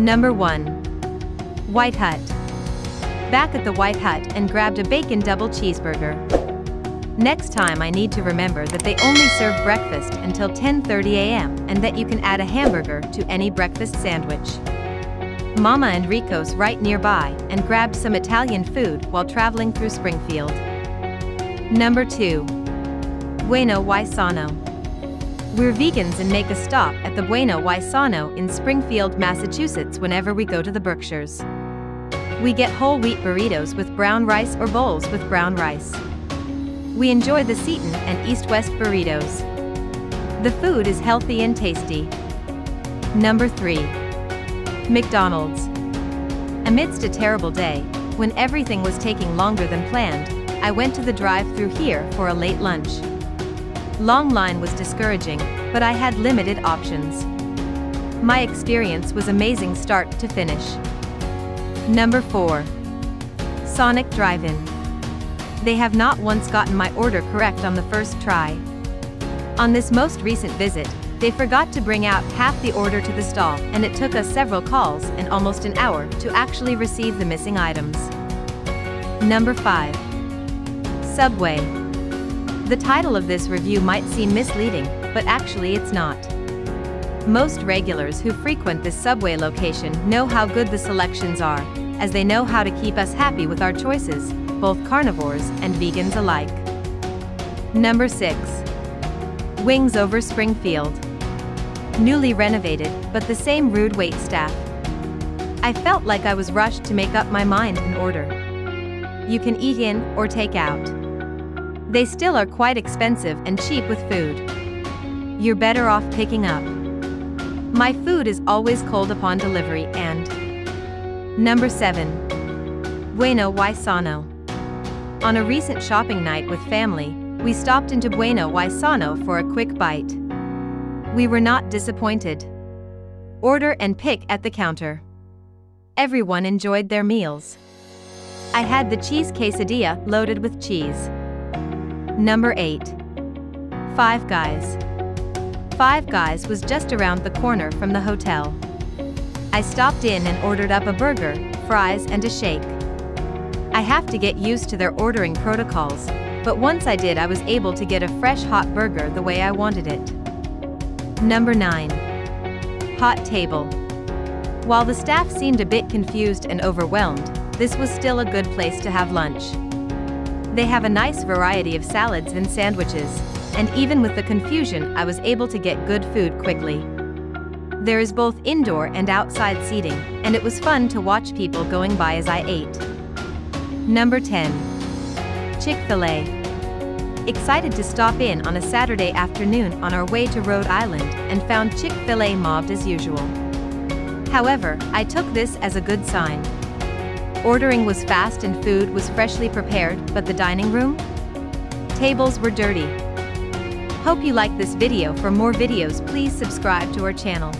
Number 1. White Hut. Back at the White Hut and grabbed a bacon double cheeseburger. Next time I need to remember that they only serve breakfast until 10.30 a.m. and that you can add a hamburger to any breakfast sandwich. Mama and Rico's right nearby and grabbed some Italian food while traveling through Springfield. Number 2. Bueno y Sano. We're vegans and make a stop at the Bueno y Sano in Springfield, Massachusetts whenever we go to the Berkshires. We get whole wheat burritos with brown rice or bowls with brown rice. We enjoy the Seitan and East West burritos. The food is healthy and tasty. Number 3. McDonald's. Amidst a terrible day, when everything was taking longer than planned, I went to the drive-through here for a late lunch. Long line was discouraging, but I had limited options. My experience was amazing start to finish. Number 4. Sonic Drive-In. They have not once gotten my order correct on the first try. On this most recent visit, they forgot to bring out half the order to the stall and it took us several calls and almost an hour to actually receive the missing items. Number 5. Subway. The title of this review might seem misleading, but actually it's not. Most regulars who frequent this Subway location know how good the selections are, as they know how to keep us happy with our choices, both carnivores and vegans alike. Number 6. Wings over Springfield. Newly renovated, but the same rude wait staff. I felt like I was rushed to make up my mind and order. You can eat in or take out. They still are quite expensive and cheap with food. You're better off picking up. My food is always cold upon delivery and Number 7. Bueno y Sano. On a recent shopping night with family, we stopped into Bueno y Sano for a quick bite. We were not disappointed. Order and pick at the counter. Everyone enjoyed their meals. I had the cheese quesadilla loaded with cheese. Number 8. Five Guys. Five Guys was just around the corner from the hotel. I stopped in and ordered up a burger, fries and a shake. I have to get used to their ordering protocols, but once I did I was able to get a fresh hot burger the way I wanted it. Number 9. Hot Table. While the staff seemed a bit confused and overwhelmed, this was still a good place to have lunch. They have a nice variety of salads and sandwiches, and even with the confusion I was able to get good food quickly. There is both indoor and outside seating, and it was fun to watch people going by as I ate. Number 10. Chick-fil-A. Excited to stop in on a Saturday afternoon on our way to Rhode Island and found Chick-fil-A mobbed as usual. However, I took this as a good sign. Ordering was fast and food was freshly prepared, but the dining room? Tables were dirty. Hope you like this video for more videos please subscribe to our channel.